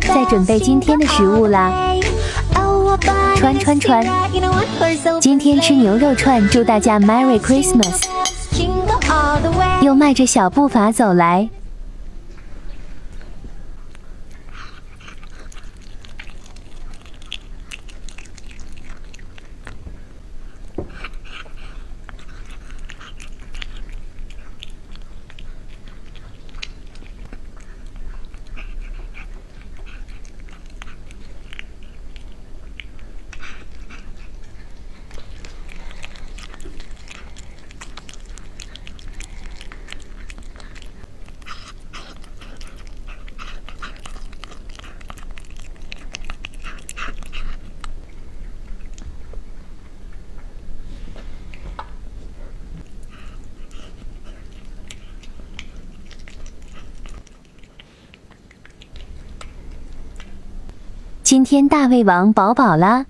在准备今天的食物啦。穿穿穿，今天吃牛肉串，祝大家 Merry Christmas。又迈着小步伐走来。今天大胃王饱饱啦！